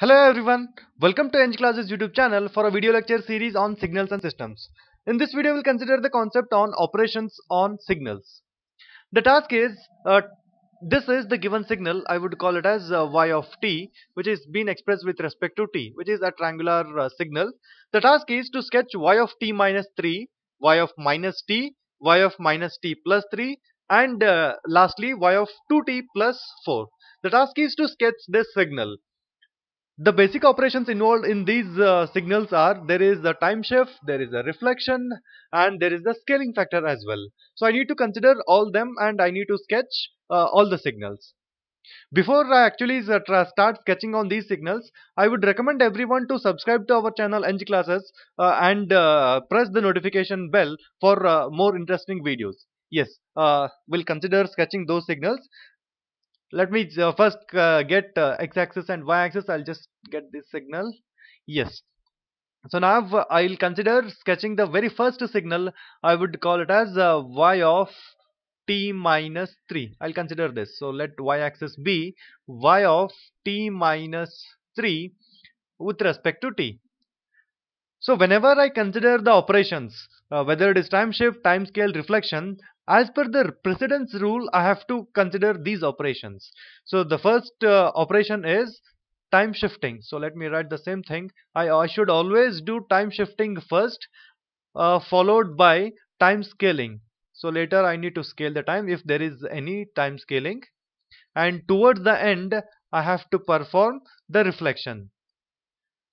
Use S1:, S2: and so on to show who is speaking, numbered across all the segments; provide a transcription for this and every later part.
S1: Hello everyone, welcome to EnggClasses YouTube channel for a video lecture series on signals and systems. In this video we'll consider the concept on operations on signals. The task is, uh, this is the given signal, I would call it as uh, y of t which is being expressed with respect to t which is a triangular uh, signal. The task is to sketch y of t minus 3, y of minus t, y of minus t plus 3 and uh, lastly y of 2t plus 4. The task is to sketch this signal the basic operations involved in these uh, signals are there is a time shift, there is a reflection and there is the scaling factor as well. So I need to consider all them and I need to sketch uh, all the signals. Before I actually start sketching on these signals, I would recommend everyone to subscribe to our channel EnggClasses uh, and uh, press the notification bell for uh, more interesting videos. Yes, uh, we'll consider sketching those signals let me uh, first uh, get uh, x-axis and y-axis. I'll just get this signal. Yes. So now I'll consider sketching the very first signal. I would call it as y of t minus 3 I'll consider this. So let y-axis be y of t minus 3 with respect to t. So whenever I consider the operations uh, whether it is time shift time scale reflection as per the precedence rule I have to consider these operations. So the first uh, operation is time shifting. So let me write the same thing. I, I should always do time shifting first uh, followed by time scaling. So later I need to scale the time if there is any time scaling. And towards the end I have to perform the reflection.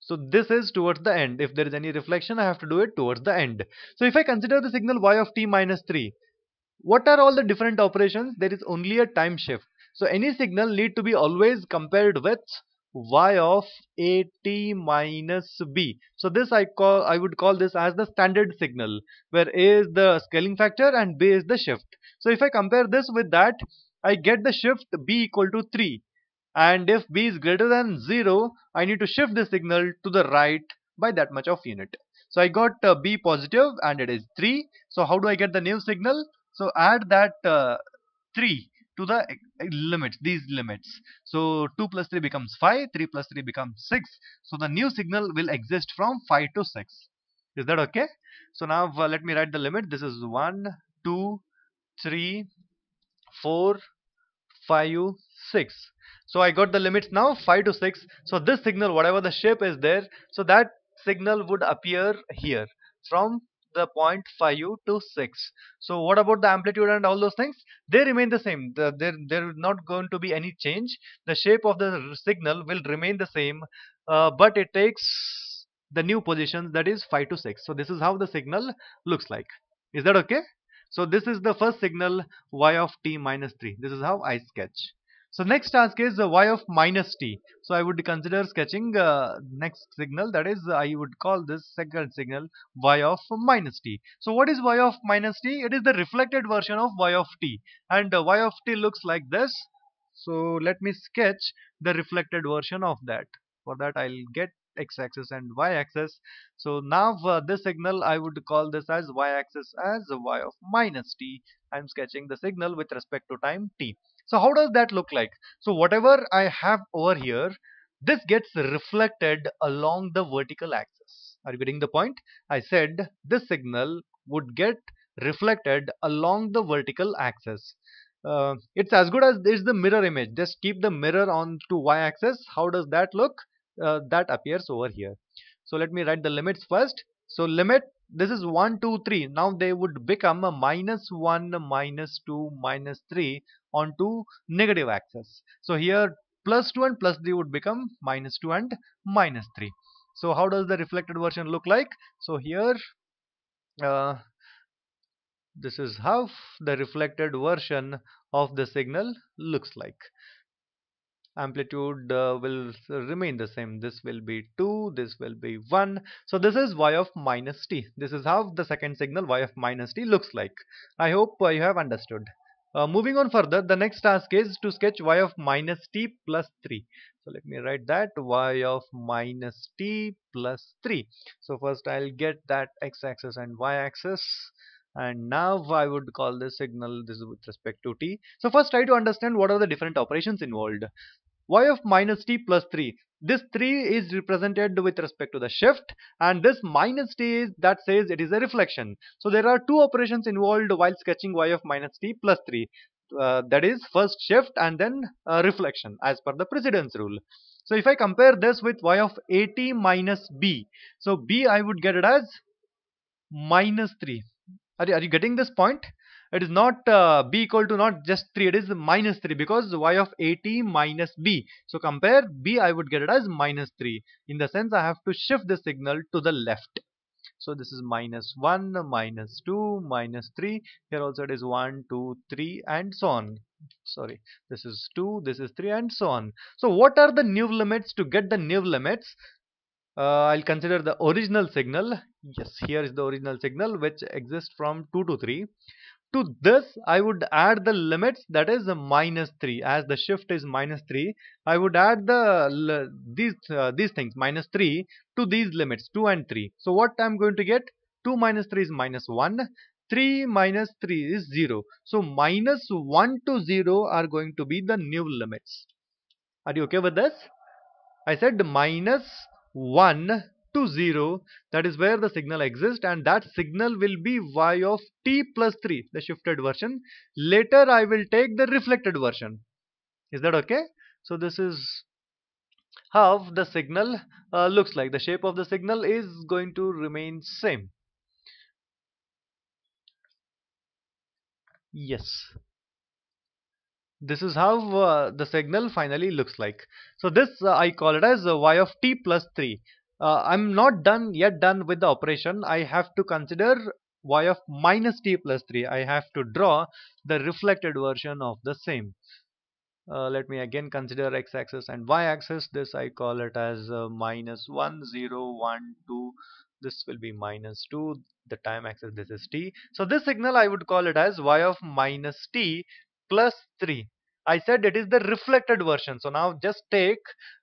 S1: So this is towards the end. If there is any reflection I have to do it towards the end. So if I consider the signal y of t minus 3 what are all the different operations? There is only a time shift. So any signal need to be always compared with y of a t minus b. So this i call i would call this as the standard signal where a is the scaling factor and b is the shift. So if i compare this with that i get the shift b equal to 3 and if b is greater than 0 i need to shift the signal to the right by that much of unit. So i got uh, b positive and it is 3 so how do i get the new signal so add that uh, 3 to the limits, these limits. So 2 plus 3 becomes 5, 3 plus 3 becomes 6. So the new signal will exist from 5 to 6. Is that okay? So now uh, let me write the limit. This is 1, 2, 3, 4, 5, 6. So I got the limits now 5 to 6. So this signal, whatever the shape is there, so that signal would appear here from the 0.5 to 6 so what about the amplitude and all those things? They remain the same. The, there there is not going to be any change. The shape of the signal will remain the same uh, but it takes the new positions that is 5 to 6 so this is how the signal looks like. Is that okay? So this is the first signal y of t minus 3 this is how I sketch so next task is uh, y of minus t. So I would consider sketching uh, next signal that is I would call this second signal y of minus t. So what is y of minus t? It is the reflected version of y of t and uh, y of t looks like this. So let me sketch the reflected version of that. For that I'll get x-axis and y-axis. So now uh, this signal I would call this as y-axis as y of minus t. I'm sketching the signal with respect to time t. So how does that look like? So whatever I have over here, this gets reflected along the vertical axis. Are you getting the point? I said this signal would get reflected along the vertical axis. Uh, it's as good as this the mirror image. Just keep the mirror on to y-axis. How does that look? Uh, that appears over here. So let me write the limits first. So limit this is 1 2 3 now they would become a minus 1 minus 2 minus 3 onto negative axis. So here plus 2 and plus 3 would become minus 2 and minus 3 so how does the reflected version look like? So here uh, this is how the reflected version of the signal looks like amplitude uh, will remain the same. This will be 2 this will be 1 so this is y of minus t. This is how the second signal y of minus t looks like. I hope uh, you have understood. Uh, moving on further the next task is to sketch y of minus t plus 3 so let me write that y of minus t plus 3 so first i'll get that x-axis and y-axis. And now I would call this signal this is with respect to t. So first try to understand what are the different operations involved y of minus t plus 3 this 3 is represented with respect to the shift and this minus t is that says it is a reflection. So there are two operations involved while sketching y of minus t plus 3 uh, that is first shift and then uh, reflection as per the precedence rule. So if I compare this with y of at minus b so b I would get it as minus 3 are you, are you getting this point it is not uh, b equal to not just 3 it is minus 3 because y of at minus b. So compare b I would get it as minus 3 in the sense I have to shift the signal to the left. So this is minus 1 minus 2 minus 3 here also it is 1 2 3 and so on. Sorry this is 2 this is 3 and so on. So what are the new limits to get the new limits? Uh, I'll consider the original signal. Yes here is the original signal which exists from 2 to 3 to this I would add the limits that is minus 3 as the shift is minus 3 I would add the these uh, these things minus 3 to these limits 2 and 3 so what I'm going to get? 2 minus 3 is minus 1 3 minus 3 is 0 so minus 1 to 0 are going to be the new limits. Are you okay with this? I said minus 1 to 0 that is where the signal exists and that signal will be y of t plus 3 the shifted version. Later I will take the reflected version. Is that okay? So this is how the signal uh, looks like. The shape of the signal is going to remain same. Yes. This is how uh, the signal finally looks like. So this uh, I call it as y of t plus 3 uh, I'm not done yet done with the operation. I have to consider y of minus t plus 3 I have to draw the reflected version of the same. Uh, let me again consider x-axis and y-axis this I call it as uh, minus 1 0 1 2 this will be minus 2 the time axis. This is t. So this signal I would call it as y of minus t plus 3 I said it is the reflected version. So now just take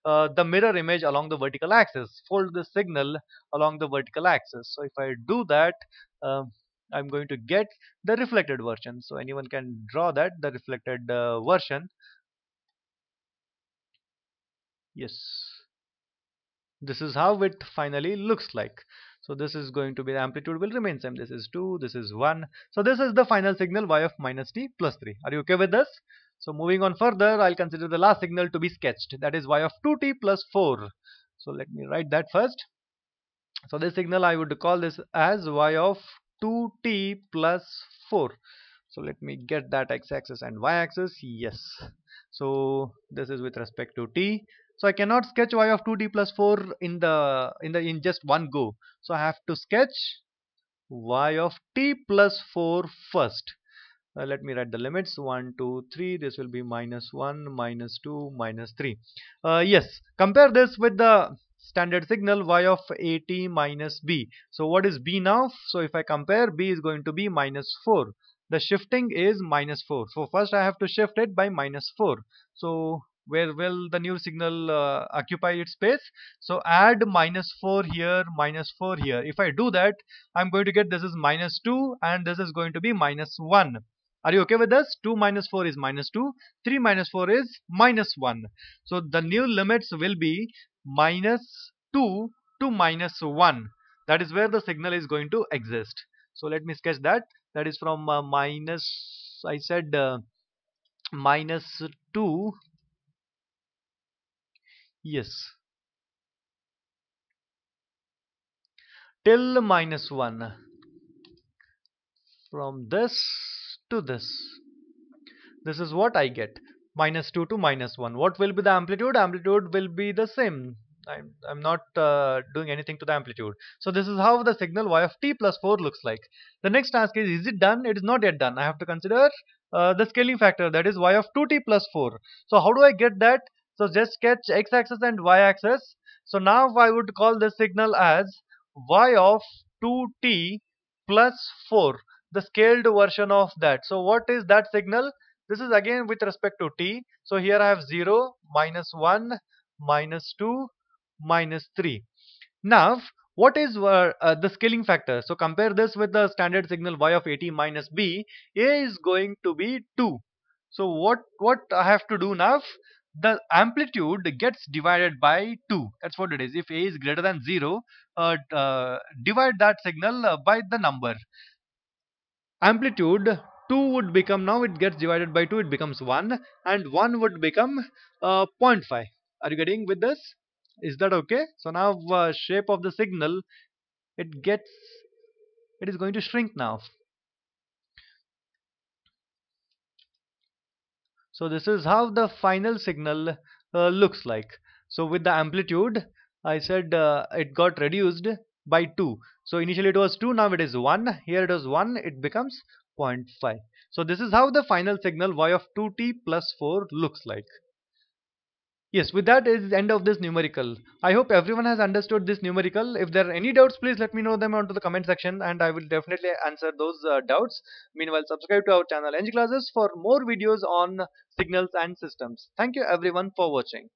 S1: uh, the mirror image along the vertical axis. Fold the signal along the vertical axis. So if I do that, uh, I'm going to get the reflected version. So anyone can draw that, the reflected uh, version. Yes. This is how it finally looks like. So this is going to be the amplitude will remain same. This is 2, this is 1. So this is the final signal y of minus t plus 3. Are you okay with this? So moving on further, I'll consider the last signal to be sketched. That is y of 2t plus 4. So let me write that first. So this signal I would call this as y of 2t plus 4. So let me get that x-axis and y-axis. Yes. So this is with respect to t. So I cannot sketch y of 2t plus 4 in the in the in just one go. So I have to sketch y of t plus 4 first uh, let me write the limits. 1 2 3 this will be minus 1 minus 2 minus 3 uh, yes compare this with the standard signal y of at minus b. So what is b now? So if I compare b is going to be minus 4 the shifting is minus 4 so first I have to shift it by minus 4 so where will the new signal uh, occupy its space? So add minus 4 here minus 4 here. If I do that I'm going to get this is minus 2 and this is going to be minus 1 are you okay with this? 2 minus 4 is minus 2. 3 minus 4 is minus 1. So the new limits will be minus 2 to minus 1. That is where the signal is going to exist. So let me sketch that. That is from uh, minus, I said uh, minus 2. Yes. Till minus 1. From this to this. This is what I get. Minus 2 to minus 1 what will be the amplitude? Amplitude will be the same. I'm, I'm not uh, doing anything to the amplitude. So this is how the signal y of t plus 4 looks like. The next task is is it done? It is not yet done. I have to consider uh, the scaling factor that is y of 2t plus 4 so how do I get that? So just sketch x-axis and y-axis so now I would call this signal as y of 2t plus 4 the scaled version of that. So what is that signal? This is again with respect to t. So here I have 0 minus 1 minus 2 minus 3 now what is uh, uh, the scaling factor? So compare this with the standard signal y of at minus b. A is going to be 2 so what what I have to do now? The amplitude gets divided by 2 that's what it is. If a is greater than 0 uh, uh, divide that signal uh, by the number amplitude 2 would become now it gets divided by 2 it becomes 1 and 1 would become uh, 0.5 are you getting with this? Is that okay? So now uh, shape of the signal it gets it is going to shrink now. So this is how the final signal uh, looks like. So with the amplitude I said uh, it got reduced by 2 so initially it was 2 now it is 1 here it is 1 it becomes 0.5 so this is how the final signal y of 2t plus 4 looks like Yes, with that is the end of this numerical. I hope everyone has understood this numerical. If there are any doubts, please let me know them onto the comment section and I will definitely answer those uh, doubts. Meanwhile, subscribe to our channel EnggClasses for more videos on signals and systems. Thank you everyone for watching.